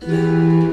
Mm-hmm.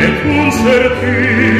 e concerti